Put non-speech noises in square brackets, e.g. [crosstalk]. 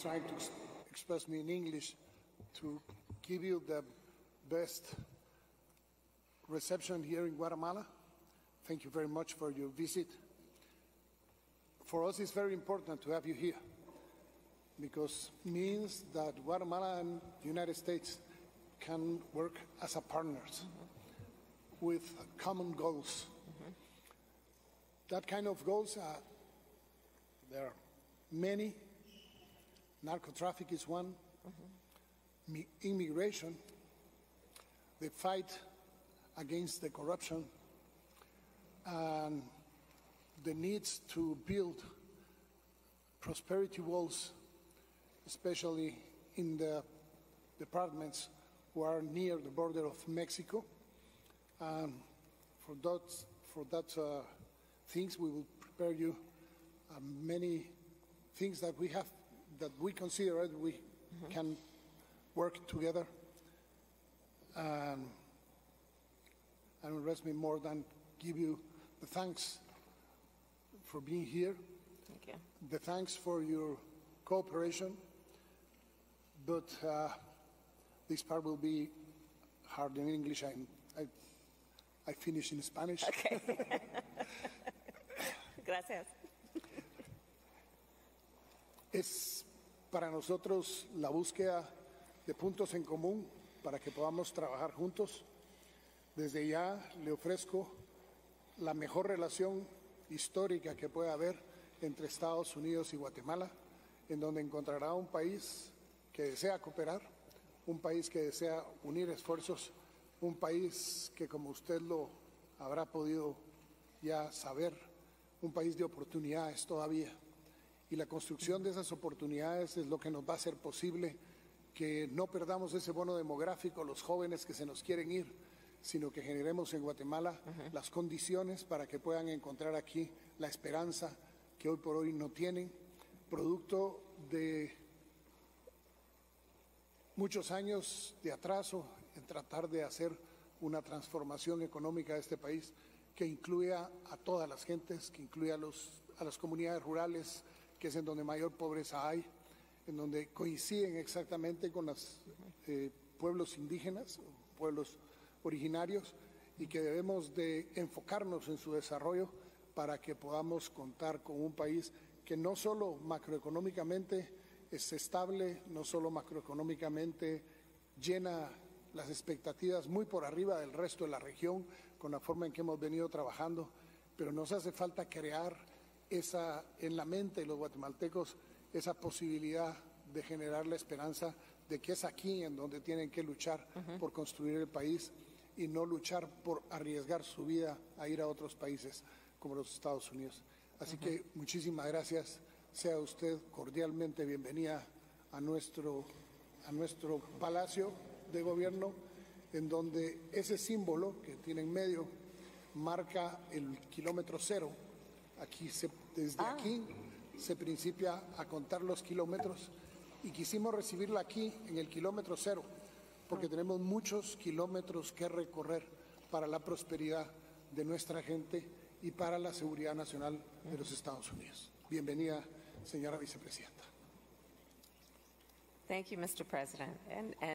trying to ex- express me in English to give you the best reception here in Guatemala. Thank you very much for your visit. For us, it's very important to have you here because means that Guatemala and the United States can work as a partners with common goals. That kind of goals, are, there are many. Narco is one. Mi- immigration, the fight against the corruption, and the needs to build prosperity walls, especially in the departments who are near the border of Mexico. And for that, for that uh, things, we will prepare you uh, many things that we have that we consider that we can work together. And it rest me more than give you the thanks for being here, Thank you. the thanks for your cooperation, but uh, this part will be hard in English. I, I, I finish in Spanish. [laughs] Okay. [laughs] Gracias. Es para nosotros la búsqueda de puntos en común para que podamos trabajar juntos. Desde ya le ofrezco la mejor relación histórica que pueda haber entre Estados Unidos y Guatemala, en donde encontrará un país que desea cooperar, un país que desea unir esfuerzos, un país que, como usted lo habrá podido ya saber, un país de oportunidades todavía. Y la construcción de esas oportunidades es lo que nos va a hacer posible que no perdamos ese bono demográfico, los jóvenes que se nos quieren ir, sino que generemos en Guatemala las condiciones para que puedan encontrar aquí la esperanza que hoy por hoy no tienen, producto de muchos años de atraso en tratar de hacer una transformación económica de este país que incluya a todas las gentes, que incluya a, los, a las comunidades rurales, que es en donde mayor pobreza hay, en donde coinciden exactamente con los eh, pueblos indígenas, pueblos originarios, y que debemos de enfocarnos en su desarrollo para que podamos contar con un país que no solo macroeconómicamente es estable, no solo macroeconómicamente llena las expectativas muy por arriba del resto de la región con la forma en que hemos venido trabajando, pero nos hace falta crear esa en la mente de los guatemaltecos esa posibilidad de generar la esperanza de que es aquí en donde tienen que luchar por construir el país y no luchar por arriesgar su vida a ir a otros países como los Estados Unidos. Así que muchísimas gracias. Sea usted cordialmente bienvenida a nuestro, a nuestro palacio de gobierno, en donde ese símbolo que tiene en medio marca el kilómetro cero. Aquí se- desde Ah. aquí se principia a contar los kilómetros y quisimos recibirla aquí en el kilómetro cero, porque tenemos muchos kilómetros que recorrer para la prosperidad de nuestra gente y para la seguridad nacional de los Estados Unidos. Bienvenida, señora vicepresidenta. Thank you, Mr. President. And, and